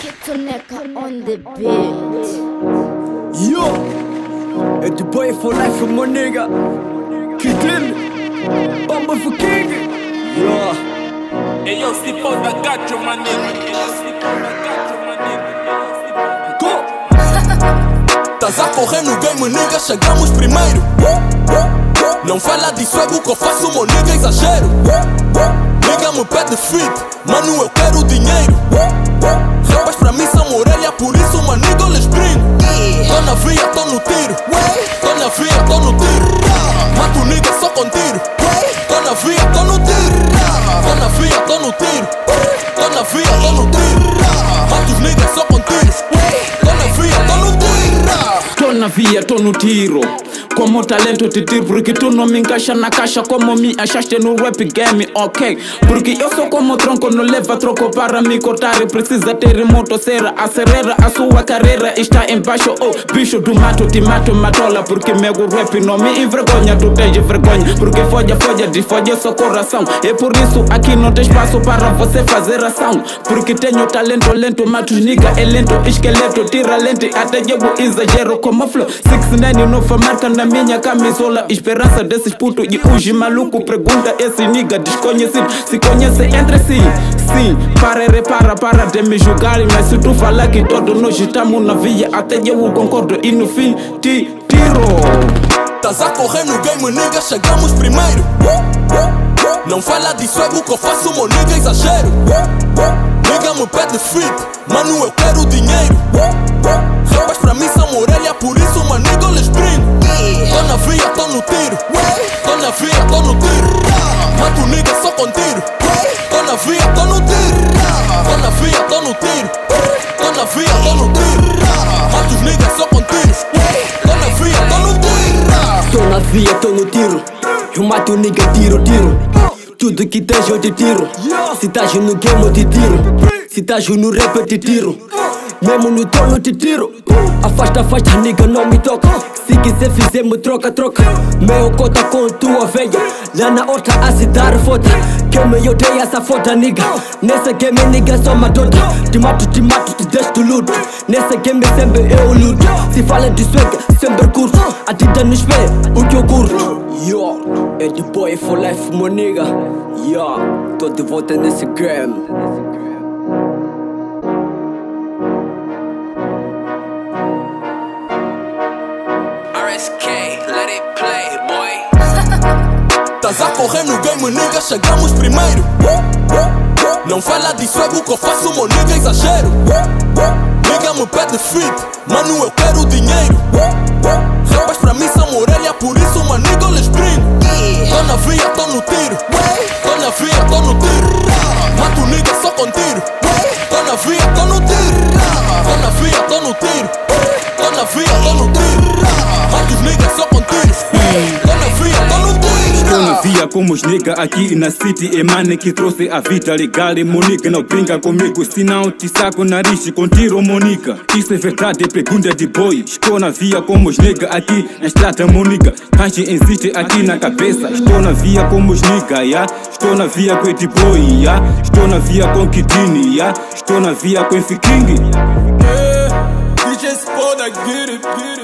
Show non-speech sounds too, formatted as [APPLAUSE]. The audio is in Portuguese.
Kitoneka on the beat. Yo, it's the boy for life from my nigga. Kitin, Bamba for king. Yeah, Hey yo, sleep I got you, my nigga. Go. [LAUGHS] Tás a correr no game, nigga, chegamos primeiro. Não fala disso, é o que eu faço, meu nigga, exagero. Nigga me pede fit, mano, eu quero dinheiro. Rapaz, pra mim são orelha, por isso, nigga, eu lhes brinco. Tô na via, tô no tiro. Tô na via, tô no tiro. Mato nigga só com tiro. Tô na via, tô no tiro. Tô na via, tô no tiro. Tô na via, tô no tiro. Mato os niggas só com tiro. Tô na via, tô no tiro. Tô na via, tô no tiro como talento te tiro Porque tu não me encaixa na caixa Como me achaste no rap game, ok. Porque eu sou como tronco, não leva troco para me cortar. Precisa ter motosserra, acelera a sua carreira Está embaixo, oh, bicho do mato Te mato, matola, porque meu rap não me envergonha Tu tens vergonha, porque folha, folha, desfolha seu coração. É por isso aqui não tem espaço para você fazer ação. Porque tenho talento lento, mato niga é lento. Esqueleto, tira lente, até eu exagero como flow 69 nova marca na minha camisola Esperança desses putos e hoje maluco Pergunta esse nigga desconhecido Se conhece entre si Sim, para repara, para de me julgarem Mas se tu falar que todos nós estamos na via Até eu concordo e no fim te tiro Tás a correr no game, nigga, chegamos primeiro. Não fala é o que eu faço, meu nigga, exagero. Nigga me pede fit, mano, eu quero dinheiro. Rapaz, pra mim são orelha, por isso, my nigga, eu lhes brinco. Via, tô no tiro. Tô na via, tô no tiro. Mato nigga só com tiro. Tô na via, tô no tiro. Tô na via, tô no tiro. Tô na via, tô no tiro. Mato os niggas só com tiro. Tô na via, tô no tiro. Tô na via, tô no tiro. Eu mato nigga, tiro, tiro. Tudo que tens eu te tiro. Se tás no game eu te tiro. Se tás no rap eu te tiro. Mesmo no tono eu te tiro. Afasta, afasta, nigga, não me toca. Se quiser fizemos troca, troca. Meu cota com tua veia. Lá na horta a se dar foda. Que me odeia essa foda, nigga. Nessa game, nigga, só madota. Te mato, te mato, te deixo luto. Nessa game sempre eu luto. Se fala de swag, sempre curto. A tita nos vê, o que eu curto. Yo, é de boy for life, meu nigga. Yo, tô de volta nesse game. RSK, let it play, boy. [LAUGHS] Tás a correr no game, nigga, chegamos primeiro. Não fala disso, é o que eu faço, meu nigga, exagero. Nigga me pede fit, mano, eu quero dinheiro. Rapaz, pra mim são orelha, por isso, nigga, eu lhes brinco. Tô na via, tô no tiro. Tô na via, tô no tiro. Mato nigga só com tiro. Tô na via, tô no tiro. Tô na via, tô no tiro. Tô na via, tô no tiro. Como os nigga aqui na city É mane que trouxe a vida legal E Monica não brinca comigo Se não te saco o nariz com tiro Monica Isso é verdade, pergunta de boy Estou na via como os nigga aqui na estrada Monica Range existe aqui na cabeça Estou na via como os nigga, yeah? Estou na via com Ed Boy, yeah? Estou na via com Kidini, yeah? Estou na via com F King DJ Spoda, get it, get it.